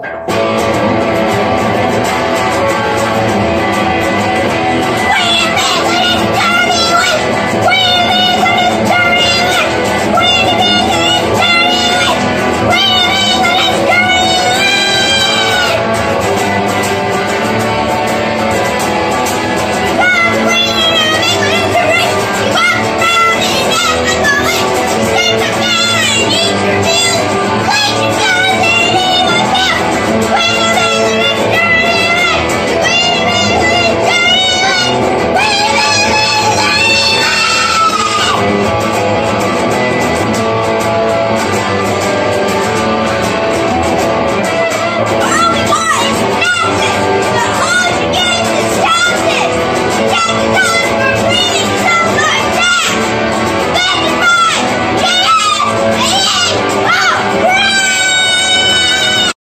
you